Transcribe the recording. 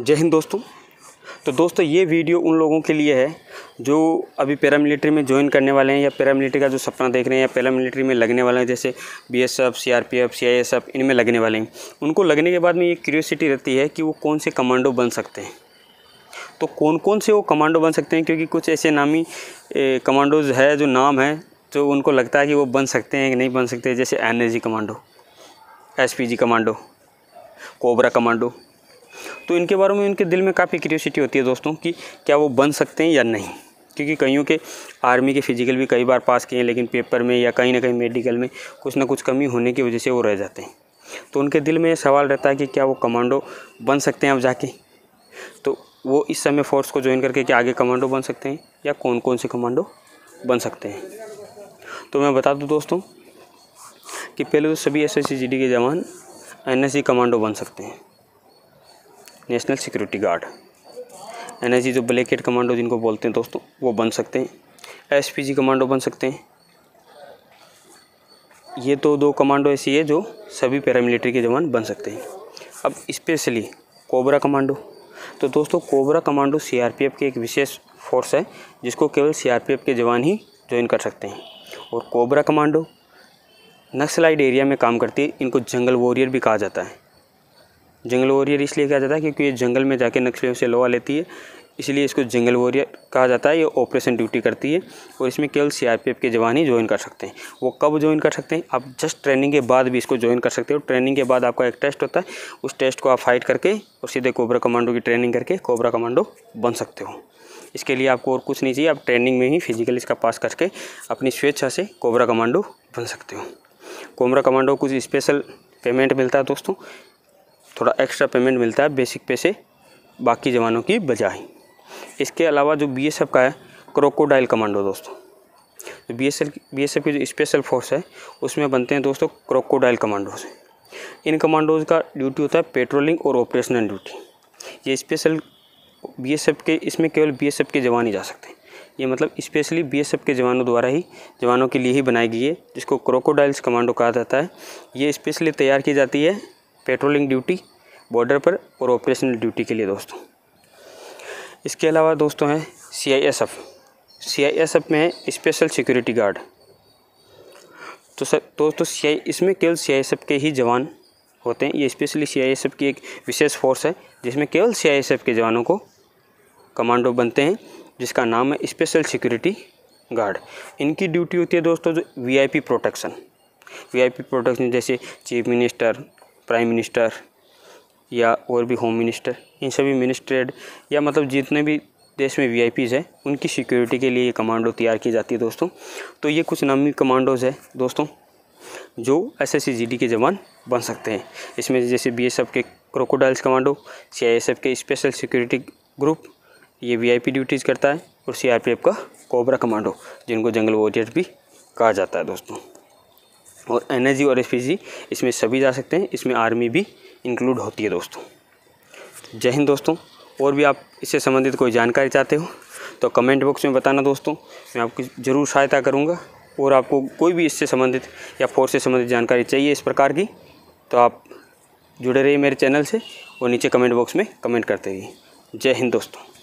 जय हिंद दोस्तों। तो दोस्तों ये वीडियो उन लोगों के लिए है जो अभी पैरामिलिट्री में ज्वाइन करने वाले हैं या पैरामिलिट्री का जो सपना देख रहे हैं या पैरामिलिट्री में लगने वाले हैं जैसे बीएसएफ, सीआरपीएफ, सीआईएसएफ इनमें लगने वाले हैं। उनको लगने के बाद में ये क्यूरियोसिटी रहती है कि वो कौन से कमांडो बन सकते हैं। तो कौन कौन से वो कमांडो बन सकते हैं? क्योंकि कुछ ऐसे नामी कमांडोज है जो नाम है जो उनको लगता है कि वो बन सकते हैं कि नहीं बन सकते जैसे N commando SPG commando cobra commando तो इनके बारे में उनके दिल में काफ़ी क्यूरियोसिटी होती है दोस्तों कि क्या वो बन सकते हैं या नहीं। क्योंकि कईयों के आर्मी के फ़िज़िकल भी कई बार पास किए हैं, लेकिन पेपर में या कहीं ना कहीं मेडिकल में कुछ ना कुछ कमी होने की वजह से वो रह जाते हैं। तो उनके दिल में सवाल रहता है कि क्या वो कमांडो बन सकते हैं अब जाके? तो वो इस समय फोर्स को ज्वाइन करके क्या आगे कमांडो बन सकते हैं या कौन कौन से कमांडो बन सकते हैं? तो मैं बता दूँ दोस्तों कि पहले तो सभी एस के जवान एनएससी कमांडो बन सकते हैं। National security guard. एन जो ब्लैक हेड कमांडो जिनको बोलते हैं दोस्तों, वो बन सकते हैं। एसपीजी कमांडो बन सकते हैं। ये तो दो कमांडो ऐसी है जो सभी पैरामिलिट्री के जवान बन सकते हैं। अब स्पेशली कोबरा कमांडो। तो दोस्तों, कोबरा कमांडो सीआरपीएफ की एक विशेष फोर्स है, जिसको केवल सीआरपीएफ के जवान ही ज्वाइन कर सकते हैं। और कोबरा कमांडो नक्सलाइड एरिया में काम करती है, इनको जंगल वॉरियर भी कहा जाता है। जंगल वॉरियर इसलिए कहा जाता है क्योंकि ये जंगल में जाके नक्सलियों से लोहा लेती है। इसलिए इसको जंगल वॉरियर कहा जाता है, ये ऑपरेशन ड्यूटी करती है और इसमें केवल सीआरपीएफ के जवान ही ज्वाइन कर सकते हैं। वो कब ज्वाइन कर सकते हैं? आप जस्ट ट्रेनिंग के बाद भी इसको ज्वाइन कर सकते हो। ट्रेनिंग के बाद आपका एक टेस्ट होता है। उस टेस्ट को आप फाइट करके और सीधे कोबरा कमांडो की ट्रेनिंग करके कोबरा कमांडो बन सकते हो। इसके लिए आपको और कुछ नहीं चाहिए। आप ट्रेनिंग में ही फ़िज़िकल इसका पास करके अपनी स्वेच्छा से कोबरा कमांडो बन सकते हो। कोबरा कमांडो कुछ स्पेशल पेमेंट मिलता है दोस्तों। थोड़ा एक्स्ट्रा पेमेंट मिलता है बेसिक पे से बाकी जवानों की बजाय। इसके अलावा जो बीएसएफ का है क्रोकोडाइल कमांडो दोस्तों। बी एस बी की जो स्पेशल फोर्स है, उसमें बनते हैं दोस्तों क्रोकोडाइल कमांडोज इन कमांडोज का ड्यूटी होता है पेट्रोलिंग और ऑपरेशनल ड्यूटी ये स्पेशल बीएसएफ के, इसमें केवल बीएसएफ के जवान ही जा सकते हैं। ये मतलब स्पेशली बी के जवानों द्वारा ही, जवानों के लिए ही बनाई गई है, जिसको क्रोकोडाइल्स कमांडो कहा जाता है। ये स्पेशली तैयार की जाती है पेट्रोलिंग ड्यूटी, बॉर्डर पर और ऑपरेशनल ड्यूटी के लिए दोस्तों। इसके अलावा दोस्तों हैं C I S F C I S F में है स्पेशल सिक्योरिटी गार्ड। तो सर, दोस्तों सी आई इसमें केवल सी आई एस एफ़ के ही जवान होते हैं। ये specially C I S F की एक विशेष फोर्स है, जिसमें केवल सी आई एस एफ़ के जवानों को कमांडो बनते हैं, जिसका नाम है स्पेशल सिक्योरिटी गार्ड। इनकी ड्यूटी होती है दोस्तों, जो P protection. V I P protection, जैसे चीफ मिनिस्टर प्राइम मिनिस्टर या और भी होम मिनिस्टर, इन सभी मिनिस्ट्रेड या मतलब जितने भी देश में वी हैं, उनकी सिक्योरिटी के लिए ये कमांडो तैयार की जाती है दोस्तों। तो ये कुछ नामी कमांडोज है दोस्तों, जो एस एस के जवान बन सकते हैं। इसमें जैसे बीएसएफ के क्रोकोडाइल्स कमांडो सी के स्पेशल सिक्योरिटी ग्रुप ये वीआईपी ड्यूटीज़ करता है, और सीआरपीएफ का कोबरा कमांडो जिनको जंगल वॉरियर भी कहा जाता है दोस्तों। और एन और एसपीजी इसमें सभी जा सकते हैं। इसमें आर्मी भी इंक्लूड होती है दोस्तों। जय हिंद दोस्तों। और भी आप इससे संबंधित कोई जानकारी चाहते हो तो कमेंट बॉक्स में बताना दोस्तों। मैं आपकी ज़रूर सहायता करूँगा। और आपको कोई भी इससे संबंधित या फोर्स से संबंधित जानकारी चाहिए इस प्रकार की तो आप जुड़े रहिए मेरे चैनल से और नीचे कमेंट बॉक्स में कमेंट करते रहिए। जय हिंद दोस्तों।